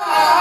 Oh!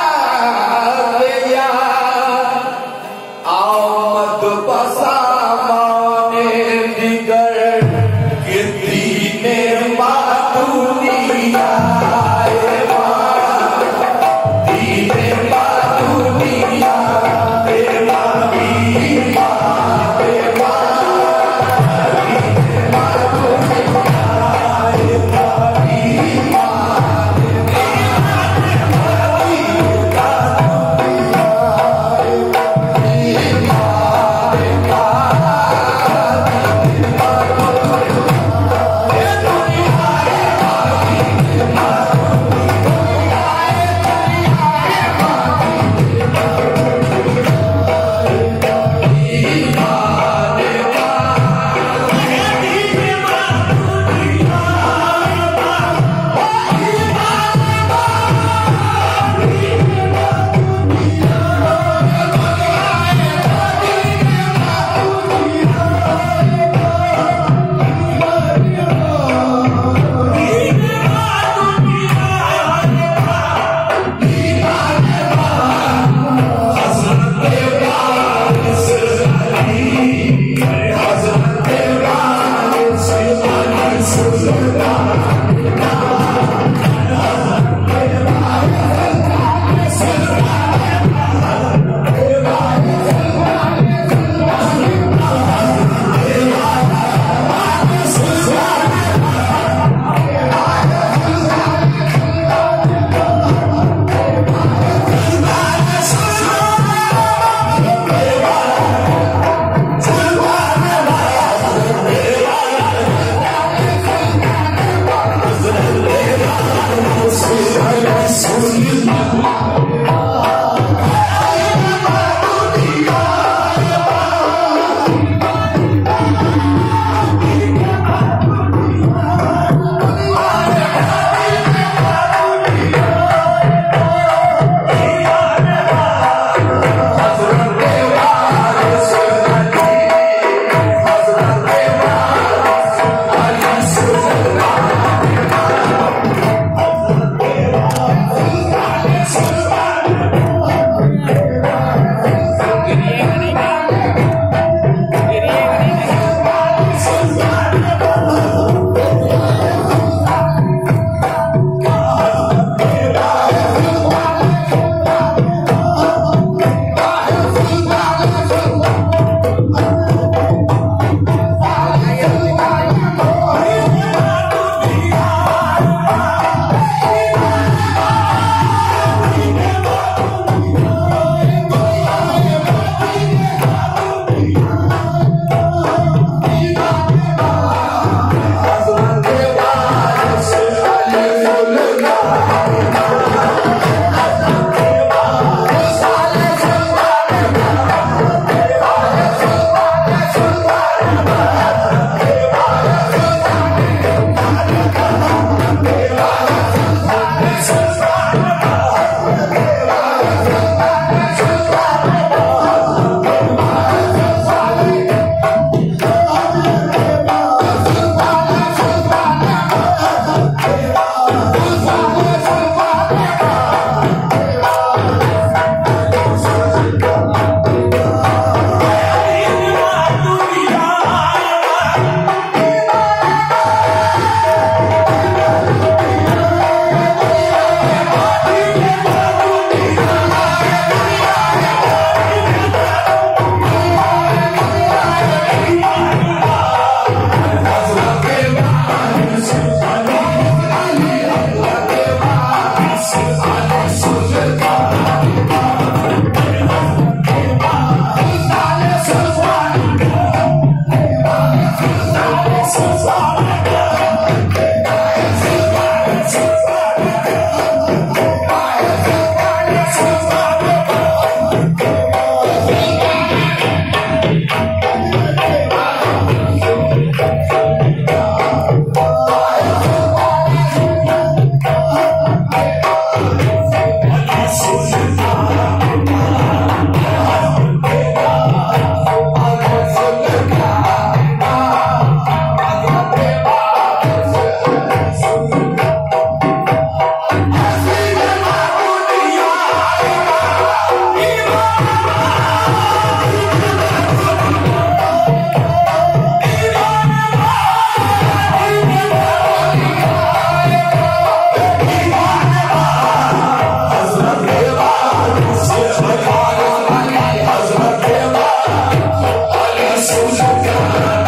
para São João.